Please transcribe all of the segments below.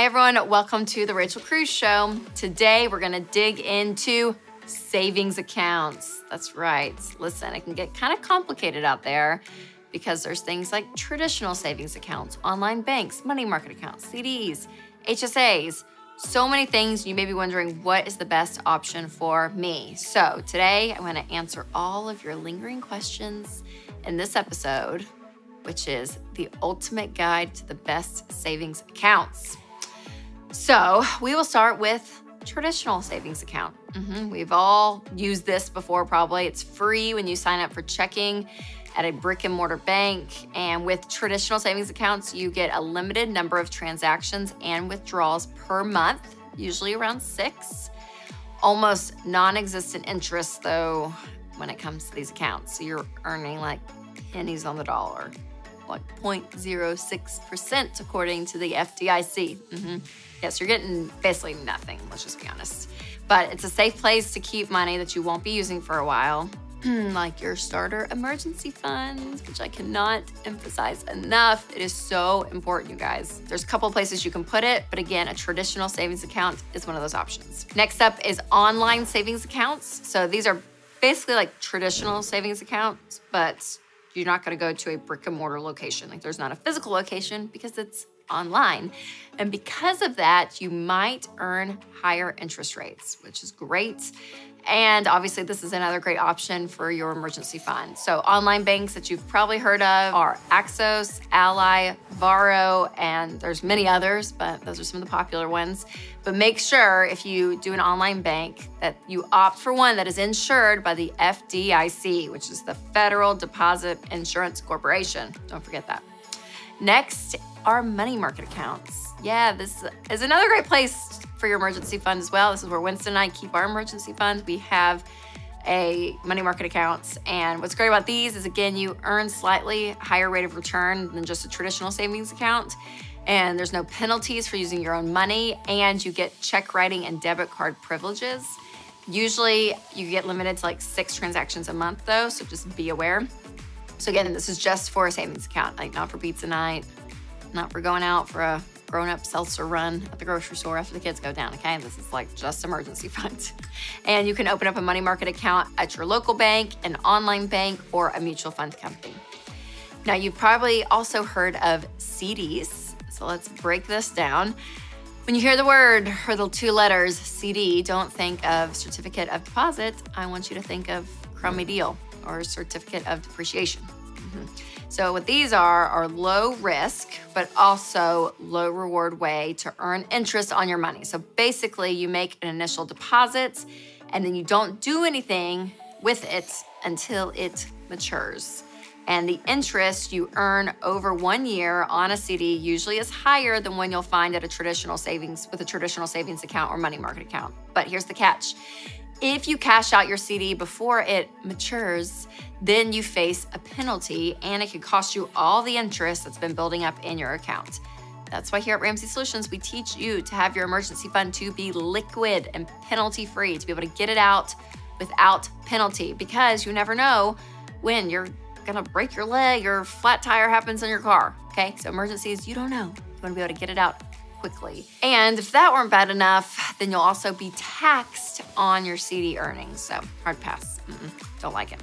Hi, everyone. Welcome to the Rachel Cruze Show. Today, we're to dig into savings accounts. That's right. Listen, it can get kind of complicated out there because there's things like traditional savings accounts, online banks, money market accounts, CDs, HSAs, so many things. You may be wondering what is the best option for me. So, today I'm to answer all of your lingering questions in this episode, which is the ultimate guide to the best savings accounts. So, we will start with traditional savings account. Mm-hmm. We've all used this before, probably. It's free when you sign up for checking at a brick and mortar bank. And with traditional savings accounts, you get a limited number of transactions and withdrawals per month, usually around six. Almost non existent interest, though, when it comes to these accounts. So you're earning like pennies on the dollar, like 0.06% according to the FDIC. Mm-hmm. Yes, you're getting basically nothing, let's just be honest. But it's a safe place to keep money that you won't be using for a while, like your starter emergency fund, which I cannot emphasize enough. It is so important, you guys. There's a couple places you can put it, but again, a traditional savings account is one of those options. Next up is online savings accounts. So these are basically like traditional savings accounts, but you're not going to go to a brick and mortar location. Like there's not a physical location because it's online. And because of that, you might earn higher interest rates, which is great. And obviously, this is another great option for your emergency fund. So, online banks that you've probably heard of are Axos, Ally, Varo, and there's many others, but those are some of the popular ones. But make sure if you do an online bank that you opt for one that is insured by the FDIC, which is the Federal Deposit Insurance Corporation. Don't forget that. Next are money market accounts. Yeah, this is another great place for your emergency fund as well. This is where Winston and I keep our emergency fund. We have a money market accounts. And what's great about these is again, you earn slightly higher rate of return than just a traditional savings account. And there's no penalties for using your own money, and you get check writing and debit card privileges. Usually, you get limited to like six transactions a month, though, so just be aware. So, again, this is just for a savings account, like not for pizza night, not for going out for a grown up seltzer run at the grocery store after the kids go down, okay? This is like just emergency funds. And you can open up a money market account at your local bank, an online bank, or a mutual fund company. Now, you've probably also heard of CDs. So let's break this down. When you hear the word or the two letters CD, don't think of certificate of deposit. I want you to think of crummy deal or certificate of depreciation. Mm-hmm. So what these are are low risk, but also low reward way to earn interest on your money. So basically you make an initial deposit and then you don't do anything with it until it matures. And the interest you earn over one year on a CD usually is higher than one you'll find at a traditional savings with a traditional savings account or money market account. But here's the catch. If you cash out your CD before it matures, then you face a penalty and it could cost you all the interest that's been building up in your account. That's why here at Ramsey Solutions, we teach you to have your emergency fund to be liquid and penalty free, to be able to get it out without penalty because you never know when you're gonna break your leg or flat tire happens in your car. Okay, so emergencies, you don't know. You wanna be able to get it out quickly. And if that weren't bad enough, then you'll also be taxed on your CD earnings. So hard pass. Mm-mm, don't like it.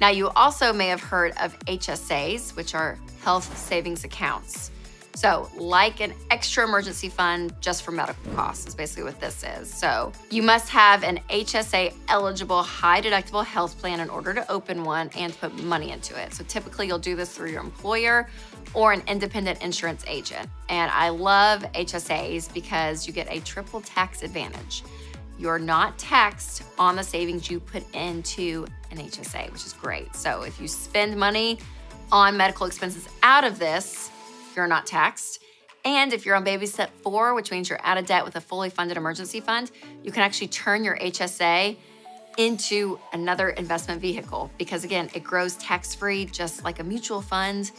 Now, you also may have heard of HSAs, which are health savings accounts. So, like an extra emergency fund just for medical costs is basically what this is. So, you must have an HSA eligible high deductible health plan in order to open one and put money into it. So, typically, you'll do this through your employer or an independent insurance agent. And I love HSAs because you get a triple tax advantage. You're not taxed on the savings you put into an HSA, which is great. So, if you spend money on medical expenses out of this, you're not taxed. And if you're on baby step four, which means you're out of debt with a fully funded emergency fund, you can actually turn your HSA into another investment vehicle because, again, it grows tax free just like a mutual fund.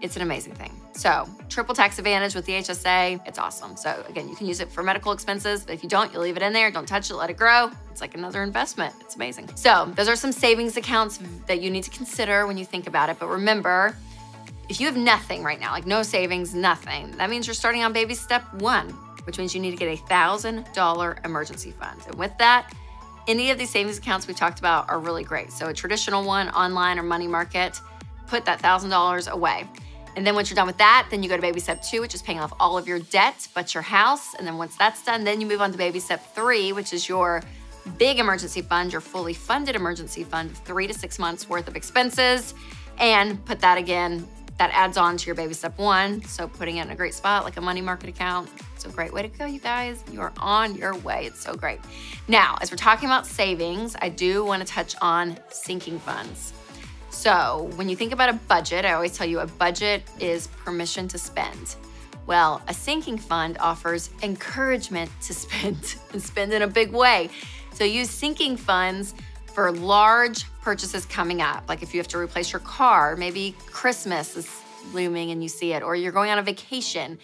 It's an amazing thing. So, triple tax advantage with the HSA, it's awesome. So, again, you can use it for medical expenses, but if you don't, you leave it in there, don't touch it, let it grow. It's like another investment. It's amazing. So, those are some savings accounts that you need to consider when you think about it. But remember, if you have nothing right now, like no savings, nothing, that means you're starting on baby step one. which means you need to get a $1,000 emergency fund. And with that, any of these savings accounts we talked about are really great. So a traditional one, online or money market, put that $1,000 away. And then once you're done with that, then you go to baby step two, which is paying off all of your debt but your house. And then once that's done, then you move on to baby step three, which is your big emergency fund, your fully funded emergency fund, three to six months worth of expenses, and put that again. That adds on to your baby step one. So putting it in a great spot like a money market account. It's a great way to go, you guys. You are on your way. It's so great. Now, as we're talking about savings, I do want to touch on sinking funds. So, when you think about a budget, I always tell you a budget is permission to spend. Well, a sinking fund offers encouragement to spend and spend in a big way. So, use sinking funds for large purchases coming up. Like if you have to replace your car, maybe Christmas is looming and you see it, or you're going on a vacation.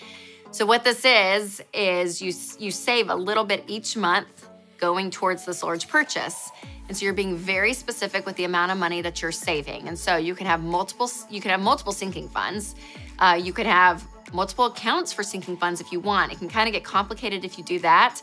So, what this is, is you, you save a little bit each month going towards this large purchase. And so you're being very specific with the amount of money that you're saving. And so you can have multiple you can have multiple sinking funds. Uh, you could have multiple accounts for sinking funds if you want. It can kind of get complicated if you do that.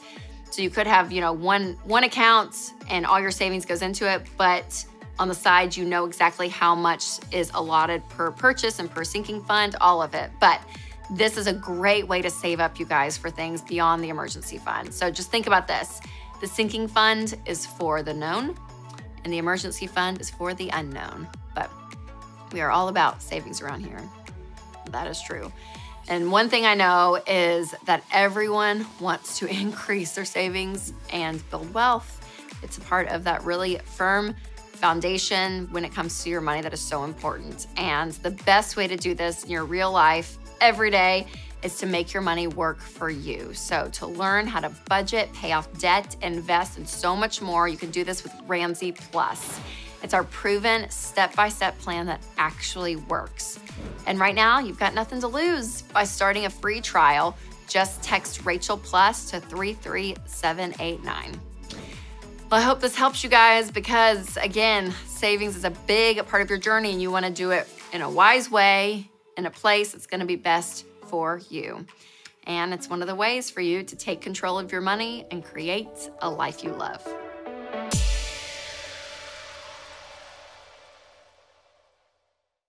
So you could have, you know, one one account and all your savings goes into it, but on the side you know exactly how much is allotted per purchase and per sinking fund, all of it. But this is a great way to save up you guys for things beyond the emergency fund. So just think about this. The sinking fund is for the known, and the emergency fund is for the unknown. But we are all about savings around here. That is true. And one thing I know is that everyone wants to increase their savings and build wealth. It's a part of that really firm foundation when it comes to your money that is so important. And the best way to do this in your real life every day is to make your money work for you. So, to learn how to budget, pay off debt, invest, and so much more, you can do this with Ramsey Plus. It's our proven step by step plan that actually works. And right now, you've got nothing to lose by starting a free trial. Just text Rachel Plus to 33789. Well, I hope this helps you guys because, again, savings is a big part of your journey and you want to do it in a wise way, in a place that's going to be best for you. And it's one of the ways for you to take control of your money and create a life you love.